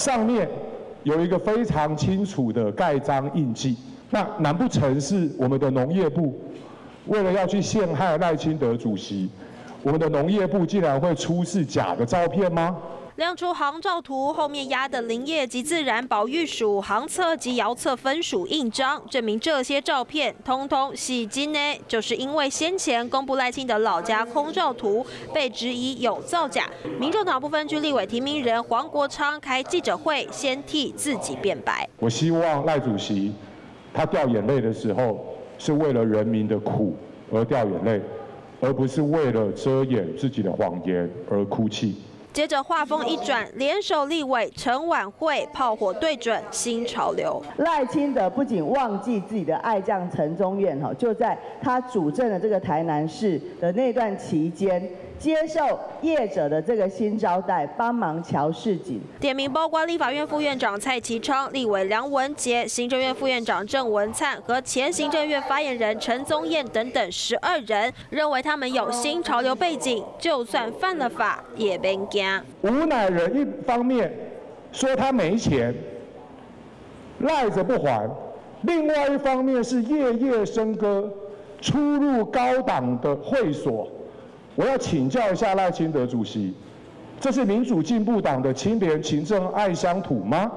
上面有一个非常清楚的盖章印记。那难不成是我们的农业部为了要去陷害赖清德主席，我们的农业部竟然会出示假的照片吗？亮出航照图，后面压的林业及自然保育署航测及遥测分署印章，证明这些照片通通洗金呢，就是因为先前公布赖清德老家空照图被质疑有造假。民众党部分区立委提名人黄国昌开记者会，先替自己辩白。我希望赖主席他掉眼泪的时候，是为了人民的苦而掉眼泪，而不是为了遮掩自己的谎言而哭泣。接着话锋一转，联手立委陈晚会炮火对准新潮流。赖清德不仅忘记自己的爱将陈宗彦哈，就在他主政的这个台南市的那段期间。接受业者的这个新招待，帮忙瞧市井。点名包括立法院副院长蔡其昌、立委梁文杰、行政院副院长郑文灿和前行政院发言人陈宗彦等等十二人，认为他们有新潮流背景，就算犯了法也别惊。无奈人一方面说他没钱，赖着不还；另外一方面是夜夜笙歌，出入高档的会所。我要请教一下赖清德主席，这是民主进步党的清廉勤政爱乡土吗？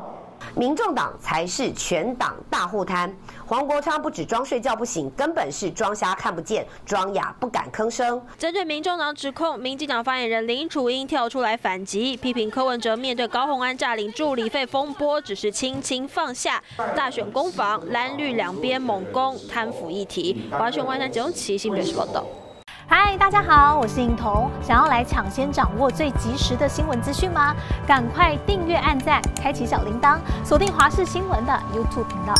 民众党才是全党大户贪。黄国昌不止装睡觉不醒，根本是装瞎看不见，装哑不敢吭声。针对民众党指控，民进党发言人林楚英跳出来反击，批评柯文哲面对高鸿安诈领助理费风波，只是轻轻放下。大选攻防，蓝绿两边猛攻贪腐议题。华讯观察九七新北市报道。嗨，大家好，我是尹彤。想要来抢先掌握最及时的新闻资讯吗？赶快订阅、按赞、开启小铃铛，锁定华视新闻的 YouTube 频道。